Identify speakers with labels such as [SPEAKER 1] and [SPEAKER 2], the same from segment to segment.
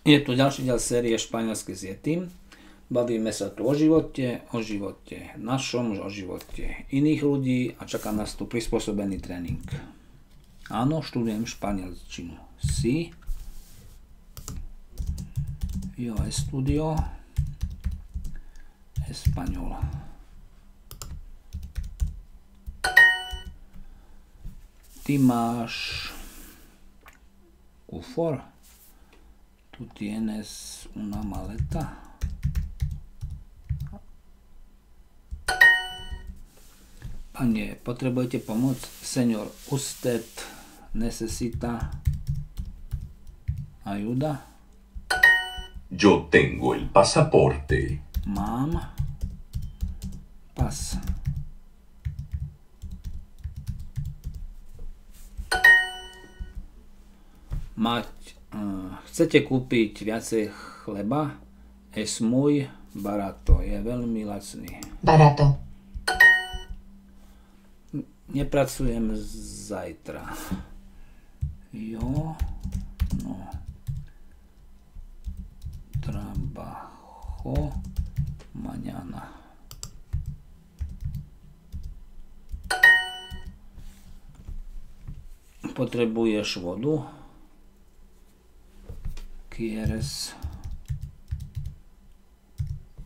[SPEAKER 1] Je tu ďalší ďal série Španielsky s Yetim. Bavíme sa tu o živote, o živote našom, o živote iných ľudí a čaká nás tu prispôsobený tréning. Áno, študujem španielčinu. Si. Yo estudio español. Ty máš kufor? Tu tienes una maleta? Pane, potrebujete pomoc? Señor, usted necesita ayuda?
[SPEAKER 2] Yo tengo el pasaporte.
[SPEAKER 1] Mám pas. Mať, uh, chcete kúpiť viacej chleba? Es muy barato, je veľmi lacný.
[SPEAKER 3] Barato.
[SPEAKER 1] Nepracujem zajtra. Jo, no. Trabajo mañana. Potrebuješ vodu? Quieres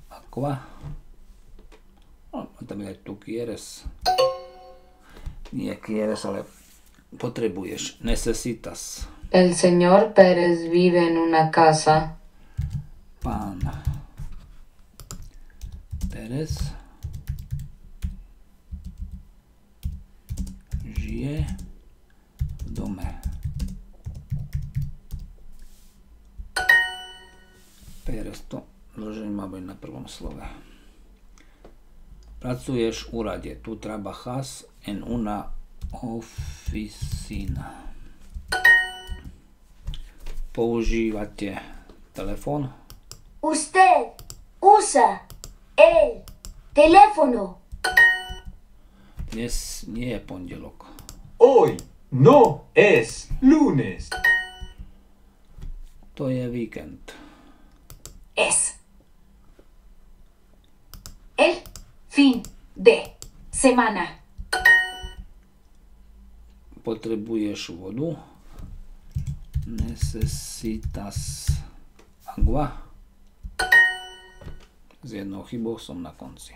[SPEAKER 1] agua? No, tam je tu quieres nie quieres, ale potrebuješ. Necesitas.
[SPEAKER 3] El señor Pérez vive en una casa.
[SPEAKER 1] Pán Pérez žije Pérez to zloženie má byť na prvom slove. Pracuješ v úrade. Tu trabajas en una oficina. Používate telefón?
[SPEAKER 4] Usted usa el teléfono.
[SPEAKER 1] Dnes nie je pondelok.
[SPEAKER 5] Hoy no es lunes.
[SPEAKER 1] To je víkend.
[SPEAKER 4] Es el fin de semana.
[SPEAKER 1] Potrebuješ vodu? Necesitas agua? S jednou chybou som na konci.